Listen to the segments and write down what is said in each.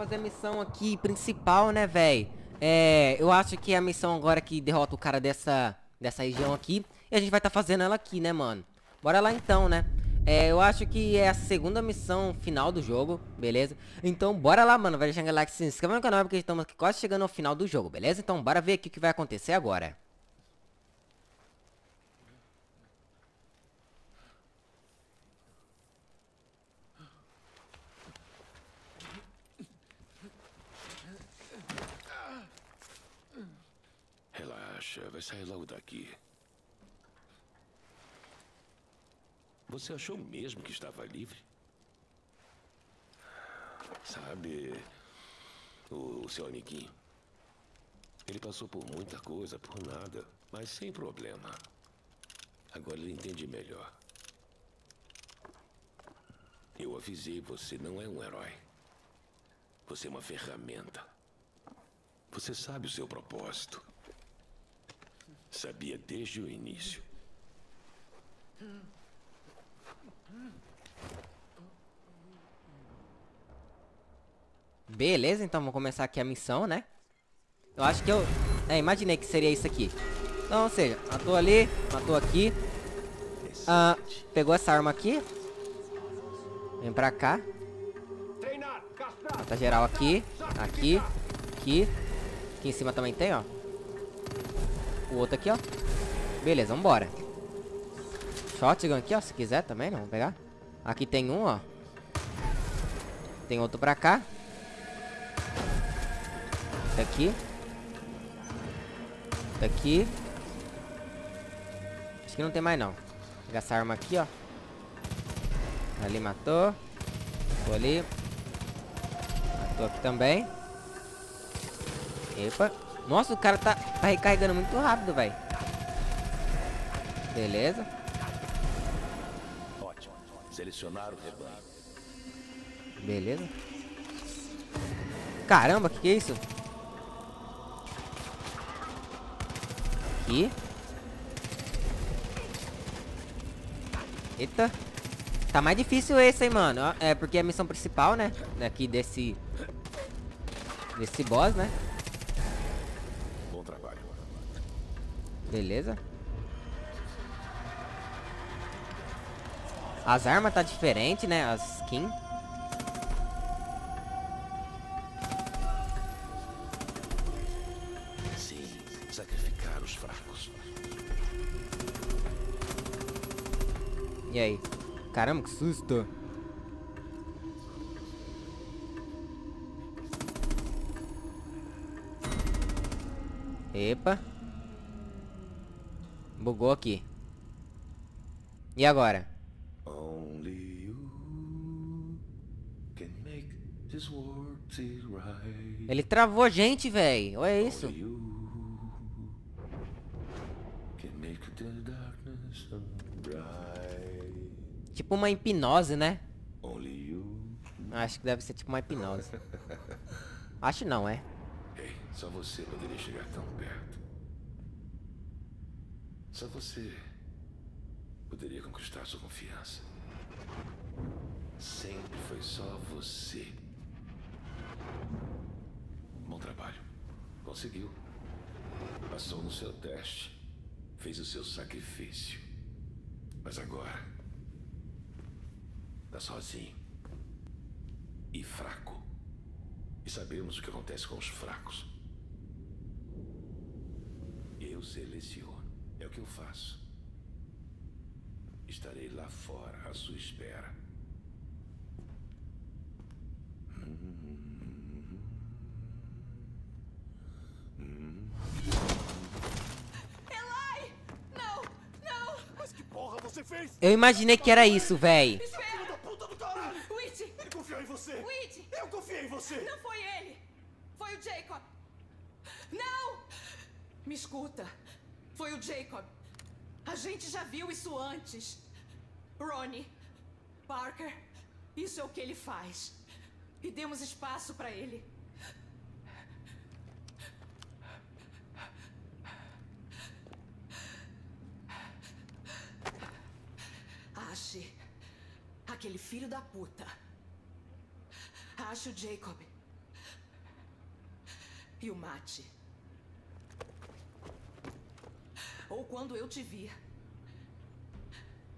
fazer a missão aqui principal, né, velho? É, eu acho que é a missão agora que derrota o cara dessa, dessa região aqui. E a gente vai estar tá fazendo ela aqui, né, mano? Bora lá então, né? É, eu acho que é a segunda missão final do jogo, beleza? Então bora lá, mano. Vai deixar o like, se inscreva no canal, porque estamos quase chegando ao final do jogo, beleza? Então bora ver aqui o que vai acontecer agora. Relaxa, vai sair logo daqui. Você achou mesmo que estava livre? Sabe, o seu amiguinho. Ele passou por muita coisa, por nada, mas sem problema. Agora ele entende melhor. Eu avisei, você não é um herói. Você é uma ferramenta. Você sabe o seu propósito. Sabia desde o início. Beleza, então vamos começar aqui a missão, né? Eu acho que eu... É, imaginei que seria isso aqui. Então, ou seja, matou ali, matou aqui. Ah, pegou essa arma aqui. Vem pra cá. Mata geral aqui. Aqui. Aqui. Aqui em cima também tem, ó. O outro aqui, ó. Beleza, vambora. Shotgun aqui, ó. Se quiser também, não. Vamos pegar. Aqui tem um, ó. Tem outro pra cá. Daqui. Daqui. Acho que não tem mais, não. Vou pegar essa arma aqui, ó. Ali matou. Matou ali. Matou aqui também. Epa. Nossa, o cara tá, tá recarregando muito rápido, velho. Beleza. Ótimo. Selecionar o rebanho. Beleza. Caramba, que que é isso? Aqui. Eita. Tá mais difícil esse aí, mano. É porque é a missão principal, né? Aqui desse... Desse boss, né? Bom trabalho. Beleza. As armas tá diferente, né? As skins. Sim, sacrificar os fracos. E aí? Caramba, que susto. Epa. Bugou aqui. E agora? Only you can make this world see right. Ele travou a gente, velho. Olha isso. Only you can make the darkness bright. Tipo uma hipnose, né? Only you. Acho que deve ser tipo uma hipnose. Acho não, é. Ei, só você poderia chegar tão perto. Só você poderia conquistar sua confiança. Sempre foi só você. Bom trabalho. Conseguiu. Passou no seu teste. Fez o seu sacrifício. Mas agora. Tá sozinho. E fraco. E sabemos o que acontece com os fracos. Eu seleciono. É o que eu faço. Estarei lá fora à sua espera. Elai! Não! Não! Mas que porra você fez? Eu imaginei que era isso, véi. Filho da puta do caralho! Witch! Ele confiou em você! Witch! Eu confiei em você! Não foi ele! Foi o Jacob! Não! Me escuta. Foi o Jacob. A gente já viu isso antes. Ronnie, Parker, isso é o que ele faz. E demos espaço pra ele. Ache aquele filho da puta. Ache o Jacob e o mate. Ou quando eu te vir.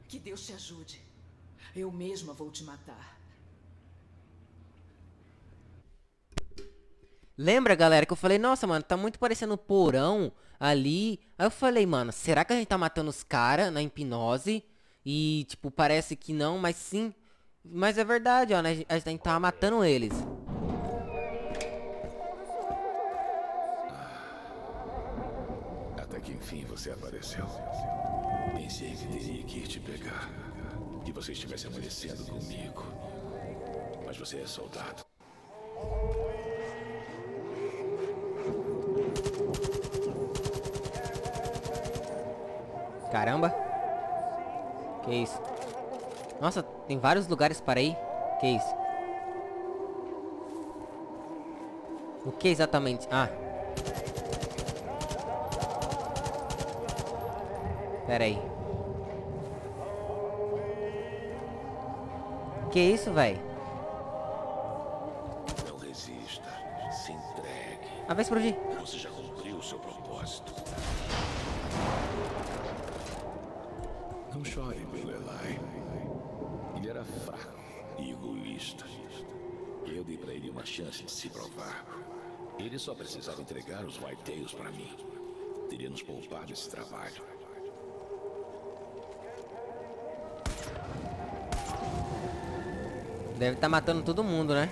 Que Deus te ajude. Eu mesma vou te matar. Lembra, galera, que eu falei, nossa, mano, tá muito parecendo um porão ali. Aí eu falei, mano, será que a gente tá matando os caras na hipnose? E, tipo, parece que não, mas sim. Mas é verdade, ó, né? A gente tava matando eles. Você apareceu. Pensei que teria que ir te pegar. Que você estivesse amanhecendo comigo. Mas você é soldado. Caramba. Que isso? Nossa, tem vários lugares para ir. Que isso? O que exatamente? Ah. Pera aí. Que isso, velho? Não resista. Se entregue. Ah, vai explodir. Você já cumpriu o seu propósito. Não chore pelo Eli. Ele era fraco e egoísta. Eu dei pra ele uma chance de se provar. Ele só precisava entregar os Whitetails pra mim. Teria nos poupado esse trabalho. Deve estar matando todo mundo, né?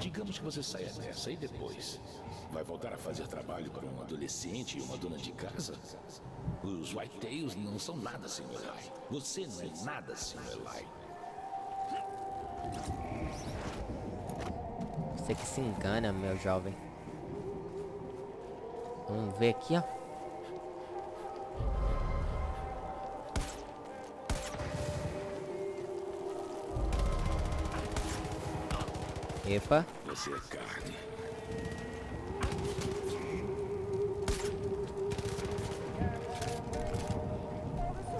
Digamos que você saia dessa e depois vai voltar a fazer trabalho para um adolescente e uma dona de casa? Os Whitetails não são nada o Eli. Você não é nada o Eli. Você que se engana, meu jovem. Vamos ver aqui, ó. Epa. Você é carne.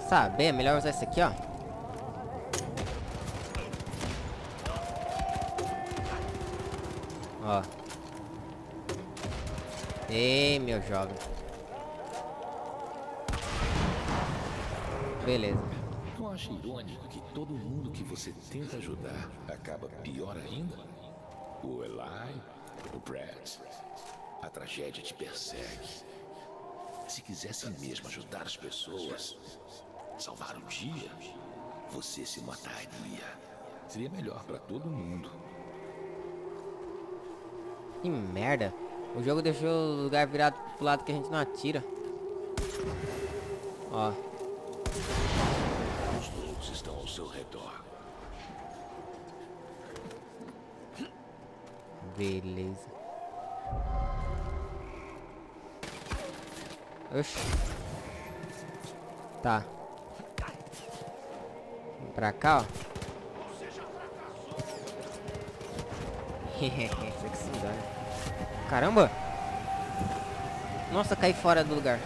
Sabe, é melhor usar esse aqui, ó. Ó. Ei, meu jovem. Beleza. Não acha irônico que todo mundo que você tenta ajudar acaba pior ainda? O Eli, o Brad, a tragédia te persegue. Se quisesse mesmo ajudar as pessoas, salvar o dia, você se mataria. Seria melhor para todo mundo. Que merda. O jogo deixou o lugar virado pro lado que a gente não atira. Ó. Os lobos estão ao seu redor. Beleza. Oxi. Tá. Vem pra cá, ó. Engana. Caramba! Nossa, caí fora do lugar.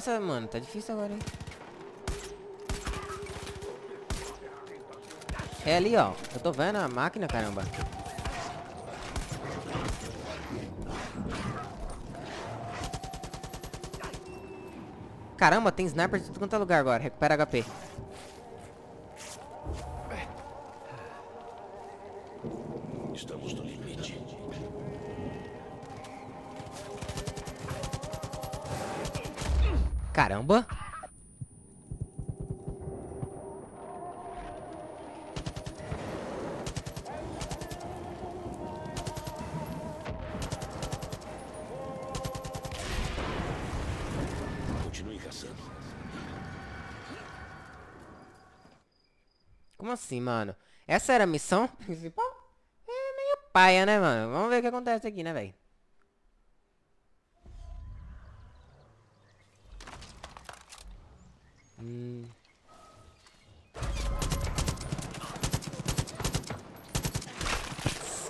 Nossa, mano, tá difícil agora, hein? É ali, ó. Eu tô vendo a máquina, caramba. Caramba, tem sniper de tudo quanto é lugar agora. Recupera HP. Caramba. Continue caçando. Como assim, mano? Essa era a missão principal? É meio paia, né, mano? Vamos ver o que acontece aqui, né, velho?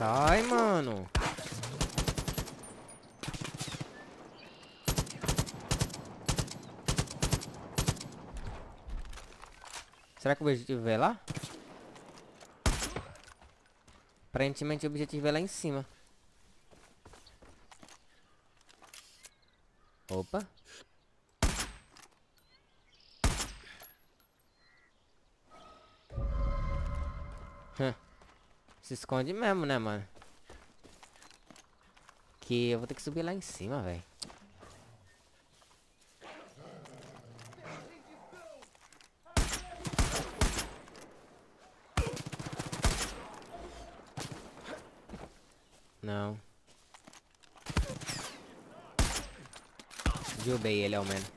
Sai, mano. Será que o objetivo é lá? Aparentemente o objetivo é lá em cima. Opa. Se esconde mesmo, né, mano? Que eu vou ter que subir lá em cima, velho. Não. Derrubei ele ao menos.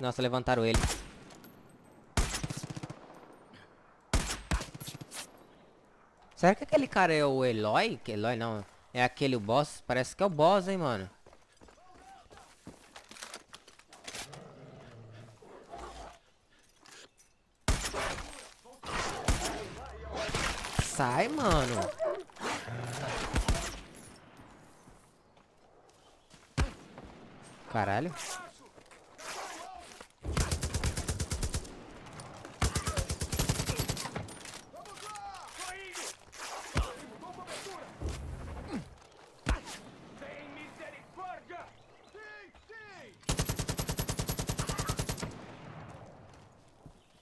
Nossa, levantaram ele. Será que aquele cara é o Eloy? Que Eloy não. É aquele o boss? Parece que é o boss, hein, mano. Sai, mano. Caralho. Tem misericórdia! Sim, sim!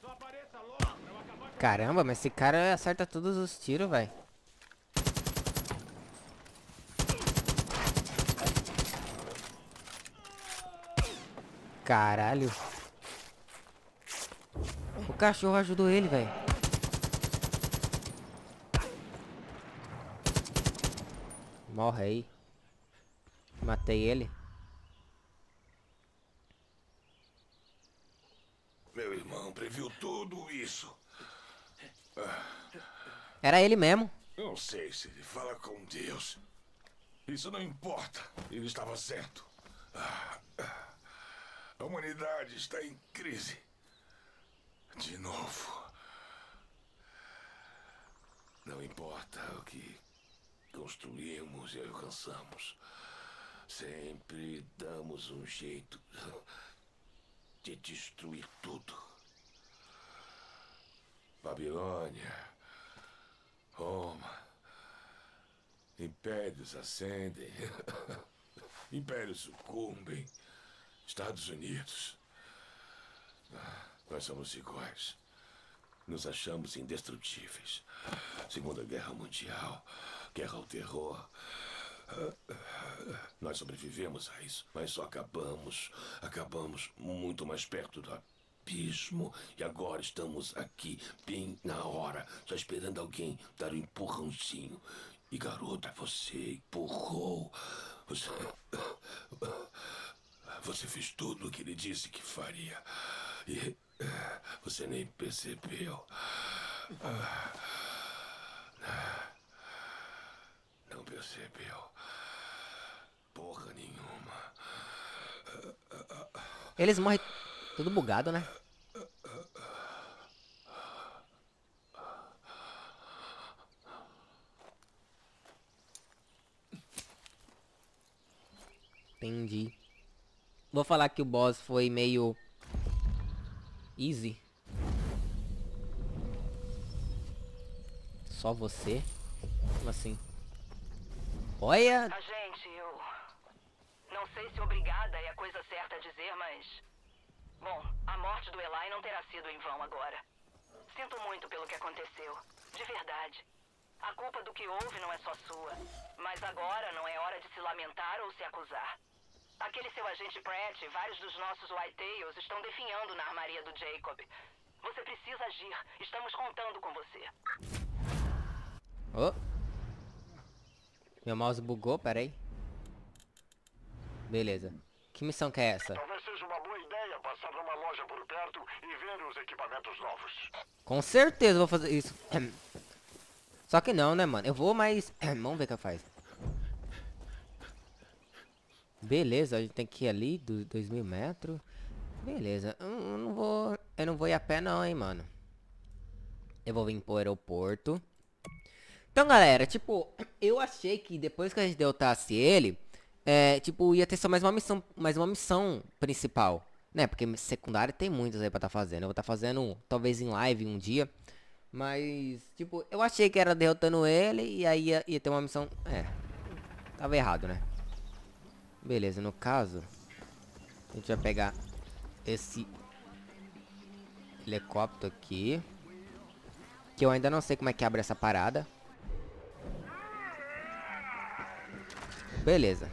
Só apareça logo pra eu acabar com Caramba, mas esse cara acerta todos os tiros, velho. Caralho. O cachorro ajudou ele, velho. Morre aí. Matei ele. Meu irmão previu tudo isso. Era ele mesmo. Não sei se ele fala com Deus. Isso não importa. Ele estava certo. A humanidade está em crise. De novo. Não importa o que construímos e alcançamos. Sempre damos um jeito de destruir tudo. Babilônia, Roma, impérios ascendem, impérios sucumbem, Estados Unidos. Nós somos iguais. Nos achamos indestrutíveis. Segunda Guerra Mundial, Guerra ao Terror. Nós sobrevivemos a isso, mas só acabamos, acabamos muito mais perto do abismo. E agora estamos aqui, bem na hora, só esperando alguém dar um empurrãozinho. E garota, você empurrou. Você. Você fez tudo o que ele disse que faria. E você nem percebeu. Não percebeu. Porra nenhuma. Eles morrem tudo bugado, né? Entendi. Vou falar que o boss foi meio... Easy. Só você? Como assim? Olha! A gente, eu. Não sei se obrigada é a coisa certa a dizer, mas. Bom, a morte do Eli não terá sido em vão agora. Sinto muito pelo que aconteceu. De verdade. A culpa do que houve não é só sua. Mas agora não é hora de se lamentar ou se acusar. Aquele seu agente Pratt e vários dos nossos Whitetails estão definhando na armaria do Jacob. Você precisa agir. Estamos contando com você. Oh. Meu mouse bugou, peraí. Beleza. Que missão que é essa? Talvez seja uma boa ideia passar numa loja por perto e ver os equipamentos novos. Com certeza eu vou fazer isso. Só que não, né, mano? Eu vou, mas... Vamos ver o que eu faço. Beleza, a gente tem que ir ali, do 2 mil metros. Beleza, eu eu não vou... Eu não vou ir a pé não, hein, mano. Eu vou vir pro aeroporto. Então, galera, tipo, eu achei que depois que a gente derrotasse ele, é, tipo, ia ter só mais uma missão, mais uma missão principal. Né, porque secundária tem muitas aí pra tá fazendo. Eu vou tá fazendo, talvez em live um dia. Mas, tipo, eu achei que era derrotando ele e aí ia, ia ter uma missão... É, tava errado, né? Beleza, no caso, a gente vai pegar esse helicóptero aqui. Que eu ainda não sei como é que abre essa parada. Beleza.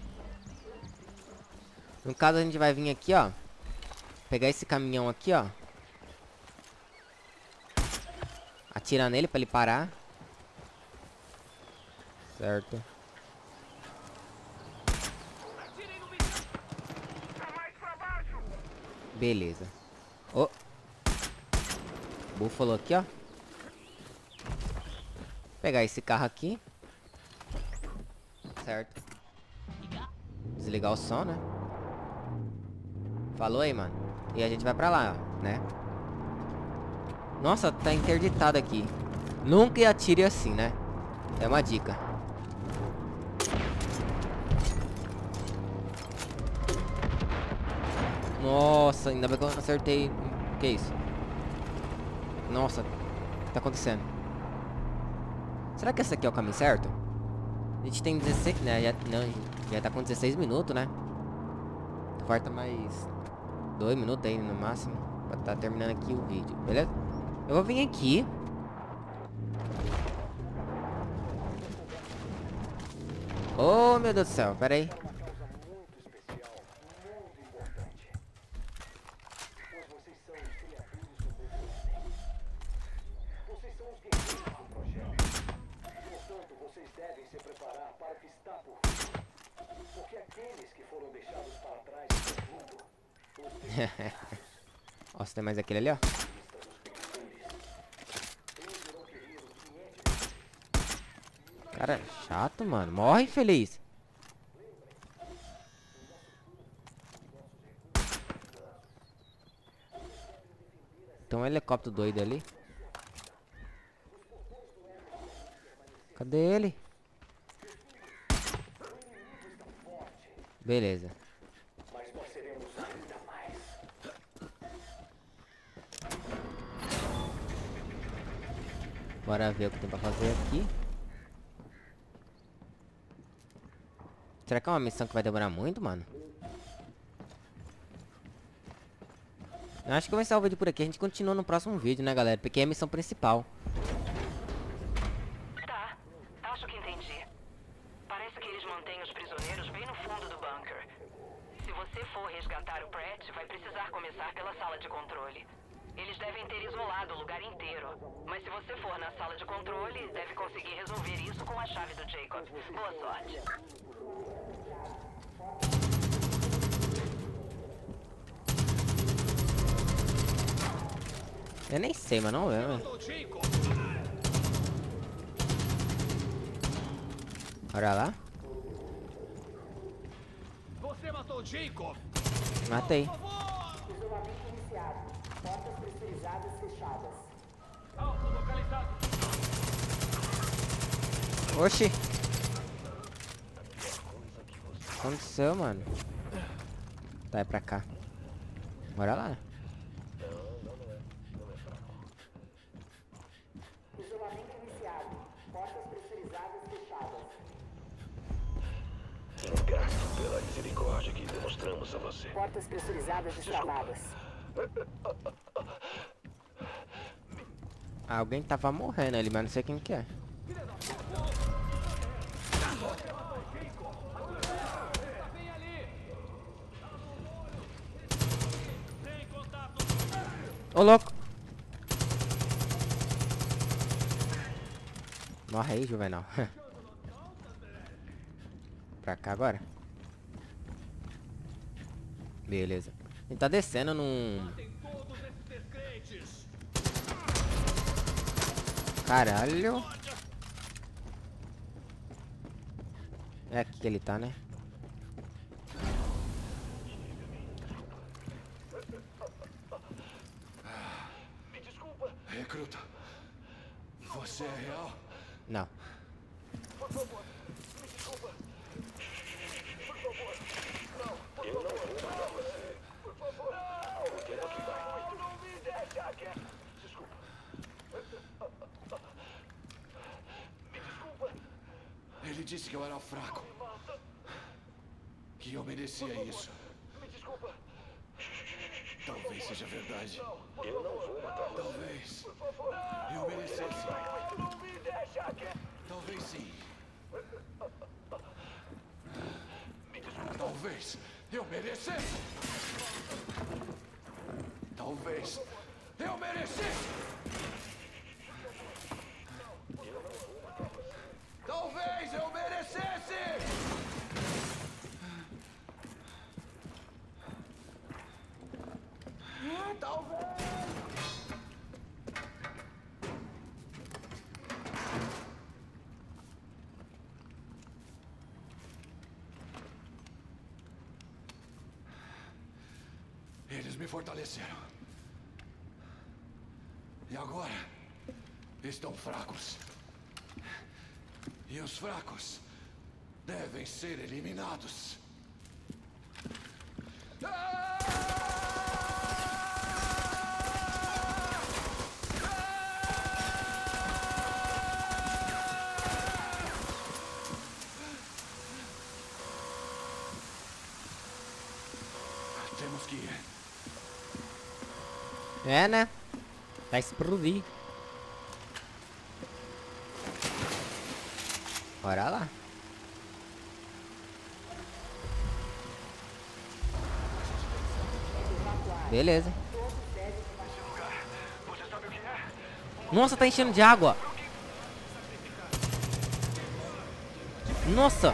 No caso, a gente vai vir aqui, ó. Pegar esse caminhão aqui, ó. Atirar nele pra ele parar. Certo. Beleza. Oh. Búfalo aqui, ó. Pegar esse carro aqui. Certo. Desligar o som, né? Falou aí, mano. E a gente vai pra lá, né? Nossa, tá interditado aqui. Nunca atire assim, né? É uma dica. Nossa, ainda bem que eu acertei. O que é isso? Nossa, o que tá acontecendo? Será que esse aqui é o caminho certo? A gente tem 16, né? Já, não, já tá com 16 minutos, né? Falta mais 2 minutos aí no máximo. Pra tá terminando aqui o vídeo, beleza? Eu vou vir aqui. Oh, meu Deus do céu, pera aí. Nossa, tem mais aquele ali, ó. Cara, chato, mano. Morre, feliz. Tem um helicóptero doido ali. Cadê ele? Beleza. Bora ver o que tem pra fazer aqui. Será que é uma missão que vai demorar muito, mano? Eu acho que vou encerrar o vídeo por aqui. A gente continua no próximo vídeo, né, galera? Porque é a missão principal. Tá. Acho que entendi. Parece que eles mantêm os prisioneiros bem no fundo do bunker. Se você for resgatar o Pratt, vai precisar começar pela sala de controle. Eles devem ter isolado o lugar inteiro. Mas se você for na sala de controle, deve conseguir resolver isso com a chave do Jacob. Boa sorte. Eu nem sei, mas não é. Olha lá. Você matou Jacob. Portas pressurizadas fechadas. Alvo localizado. Oxi. O que aconteceu, mano? Tá, é pra cá. Bora lá. Isolamento iniciado. Portas pressurizadas fechadas. Grato pela misericórdia que demonstramos a você. Portas pressurizadas destravadas. Alguém tava morrendo ali, mas não sei quem que é. Ô, louco. Morre aí, Juvenal. pra cá agora. Beleza. Ele tá descendo num... Caralho. É aqui que ele tá, né? Me desculpa. Recruta. Você é real? Não. Ele disse que eu era fraco. Que eu merecia isso. Talvez seja verdade. Eu não vou matar Talvez. Eu merecesse. Não me deixa aqui. Talvez sim. Talvez eu merecesse. Talvez eu merecesse. Me fortaleceram. E agora estão fracos. E os fracos devem ser eliminados. Temos que ir. É, né? Vai explodir. Bora lá. Beleza. Nossa, tá enchendo de água. Nossa.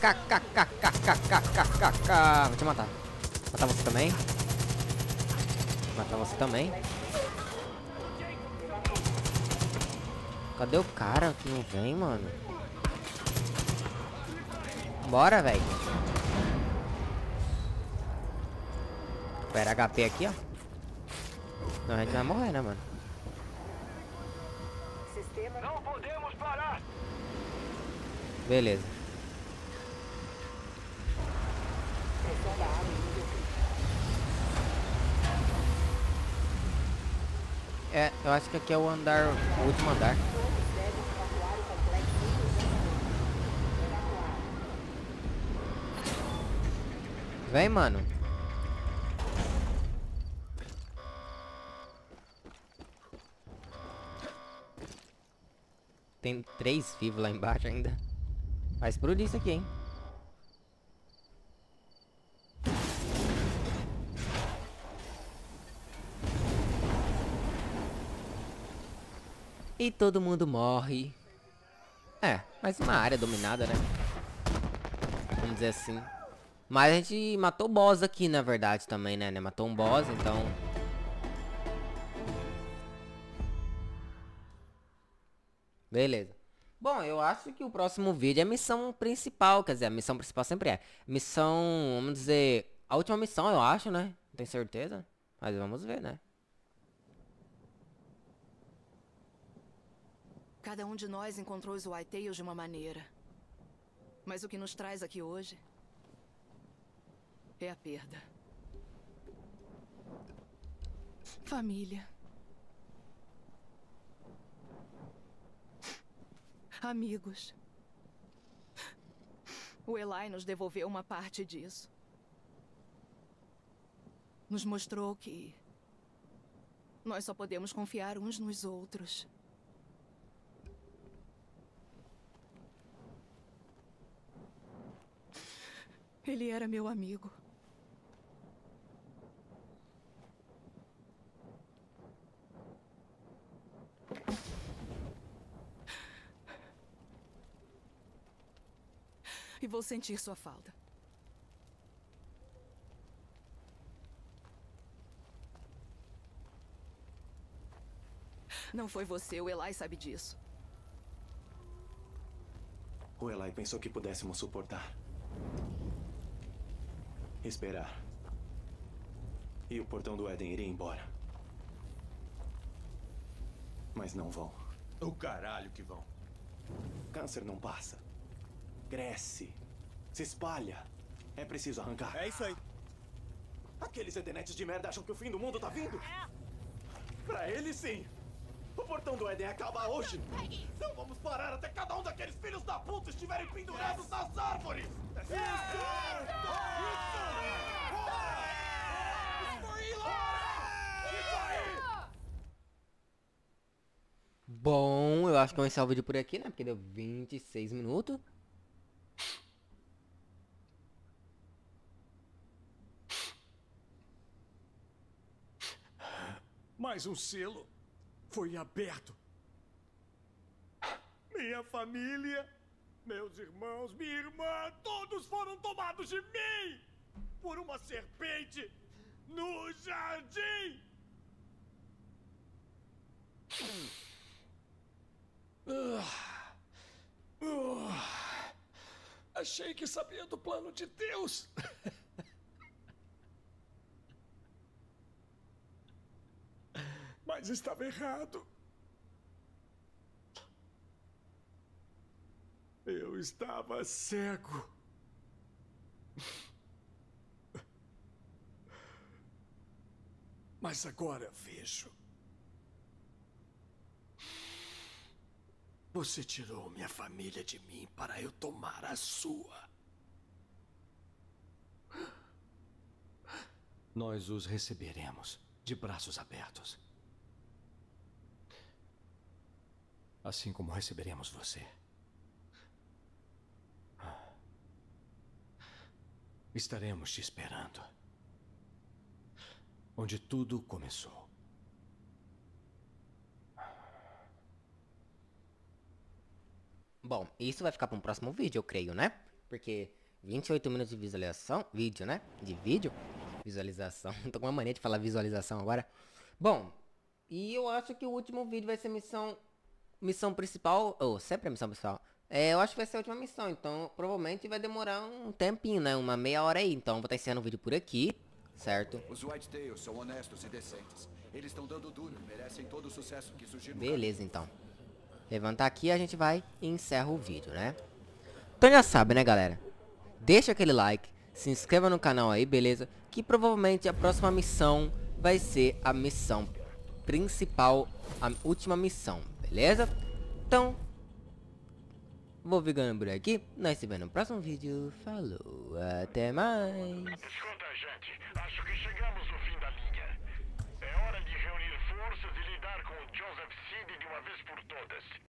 KKKKKKKKK. Vou te matar. Matar você também. Matar você também. Cadê o cara que não vem, mano? Bora, velho. Pera HP aqui, ó. Não, a gente vai morrer, né, mano? Beleza. É, eu acho que aqui é o andar, o último andar. Vem, mano. Tem três vivos lá embaixo ainda. Vai explodir isso aqui, hein? E todo mundo morre. É, mais uma área dominada, né? Vamos dizer assim. Mas a gente matou boss aqui, na verdade, também, né? né? Matou um boss, então... Beleza. Bom, eu acho que o próximo vídeo é a missão principal. Quer dizer, a missão principal sempre é. Missão, vamos dizer... A última missão, eu acho, né? Não tenho certeza. Mas vamos ver, né? Cada um de nós encontrou os White Tails de uma maneira. Mas o que nos traz aqui hoje é a perda. Família. Amigos. O Eli nos devolveu uma parte disso. nos mostrou que nós só podemos confiar uns nos outros. Ele era meu amigo. E vou sentir sua falta. Não foi você, o Eli sabe disso. O Eli pensou que pudéssemos suportar. Esperar. E o portão do Éden iria embora. Mas não vão. O caralho que vão. Câncer não passa. Cresce. Se espalha. É preciso arrancar. É isso aí. Aqueles edenetes de merda acham que o fim do mundo tá vindo? Pra eles, sim. O portão do Éden acaba hoje. Não vamos parar até cada um daqueles filhos da puta estiverem pendurados nas árvores. Isso! Bom, eu acho que eu o vídeo por aqui, né? Porque deu 26 minutos. Mais um selo foi aberto. Minha família, meus irmãos, minha irmã, todos foram tomados de mim por uma serpente no jardim. Ah. Ah. Achei que sabia do plano de Deus. Mas estava errado. Eu estava cego. Mas agora vejo. Você tirou minha família de mim para eu tomar a sua. Nós os receberemos de braços abertos. Assim como receberemos você. Estaremos te esperando. Onde tudo começou. Bom, isso vai ficar para um próximo vídeo, eu creio, né? Porque 28 minutos de visualização, vídeo, né? De vídeo, visualização. Tô com uma mania de falar visualização agora. Bom, e eu acho que o último vídeo vai ser missão missão principal, ou oh, sempre a missão principal. É, eu acho que vai ser a última missão, então provavelmente vai demorar um tempinho, né? Uma meia hora aí. Então vou estar encerrando o vídeo por aqui, certo? Os Whitetails são honestos e decentes. Eles estão dando duro, merecem todo o sucesso que surgir no Beleza, então. Levantar aqui a gente vai e encerra o vídeo, né? Então já sabe, né, galera? Deixa aquele like, se inscreva no canal aí, beleza? Que provavelmente a próxima missão vai ser a missão principal, a última missão, beleza? Então, vou ficando por aqui. Nós se vemos no próximo vídeo. Falou, até mais. Escuta, gente. Acho que chegamos no fim da linha. É